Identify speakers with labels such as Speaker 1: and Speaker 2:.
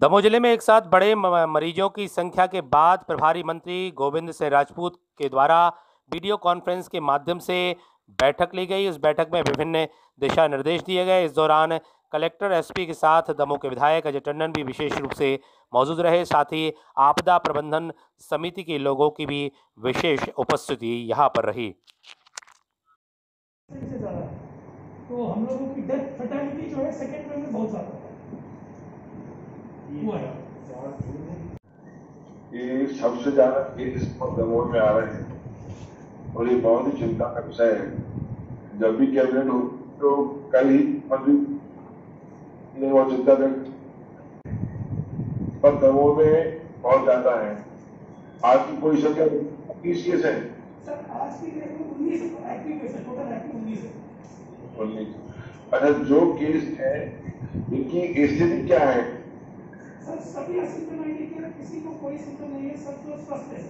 Speaker 1: दमोह ज़िले में एक साथ बड़े मरीजों की संख्या के बाद प्रभारी मंत्री गोविंद सिंह राजपूत के द्वारा वीडियो कॉन्फ्रेंस के माध्यम से बैठक ली गई। इस बैठक में विभिन्न दिशा निर्देश दिए गए। इस दौरान कलेक्टर एसपी के साथ दमोह के विधायक अजय टंडन भी विशेष रूप से मौजूद रहे। साथ ही आपदा प्रबंधन समिति के लोगों की भी विशेष उपस्थिति यहाँ पर रही।
Speaker 2: तो हम लोगों की डेथ फर्टेलिटी जो है सेकेंड में बहुत ज़्यादा हुआ है।
Speaker 3: ये सबसे ज़्यादा केस दमोह में आ रहे हैं। और ये बहुत ही चिंता का विषय है। जब भी कैबिनेट हो तो कल ही मंत्री ने वो चिंता व्यक्त पर दमोह में बहुत ज़्यादा है। आज की कोई संख्या तीस केस है।
Speaker 2: है उन्नीस
Speaker 3: अच्छा जो केस है इनकी स्थिति क्या है?
Speaker 2: सभी असिम्टोमेटिक है किसी को कोई सिम्टम नहीं है सब लोग स्वस्थ है।